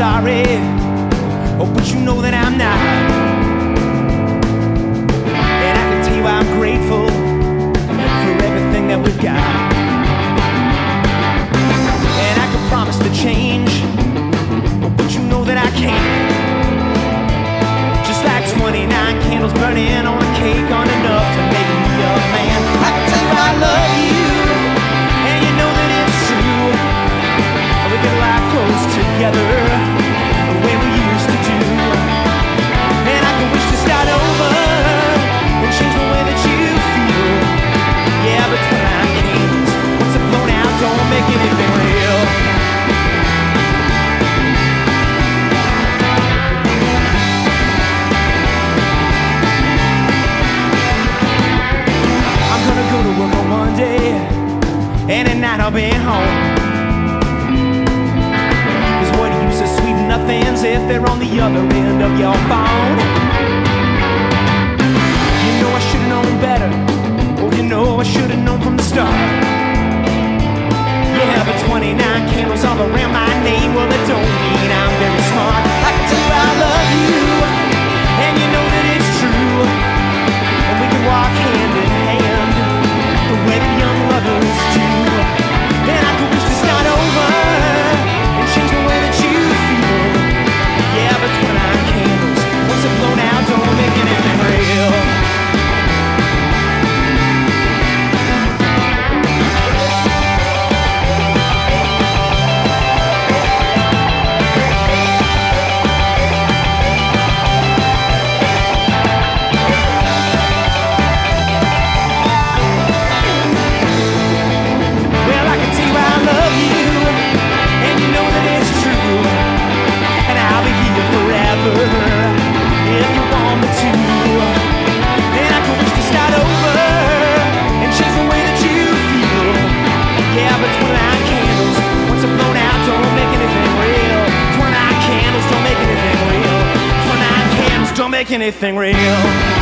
sorry. Oh, but you know that I'm not. And I can tell you I'm grateful for everything that we've got. And I can promise to change. Oh, but you know that I can't. Just like 29 candles burning on a cake. that I'll be home. Cause what use is sweet nothings if they're on the other end of your phone? You know I should've known better. Oh, you know I should've known from the start. Yeah, but 29 candles all around my name, well, they do make anything real.